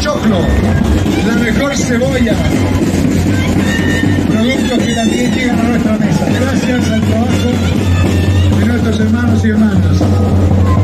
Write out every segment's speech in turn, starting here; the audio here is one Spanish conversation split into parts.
choclo, la mejor cebolla. Productos que también llegan a nuestra mesa. Gracias al trabajo de nuestros hermanos y hermanas.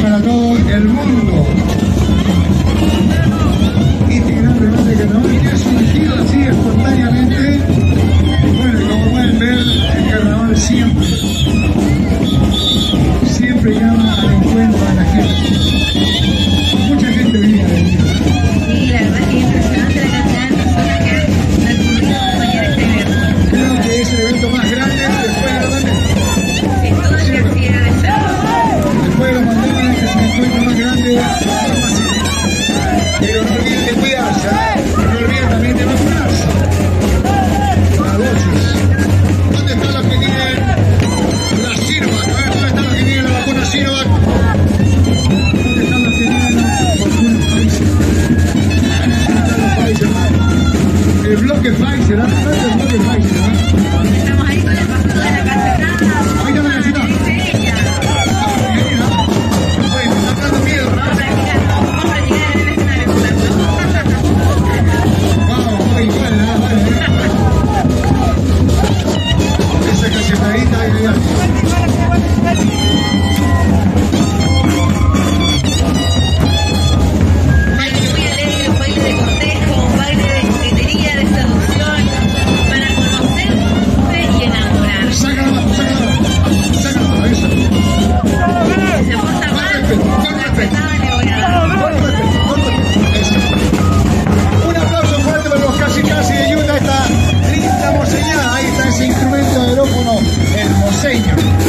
para todo el mundo. Y tiene remate que ha surgido así espontáneamente. Bueno, como pueden ver, el carnaval siempre, siempre llama al encuentro a la gente. Señor.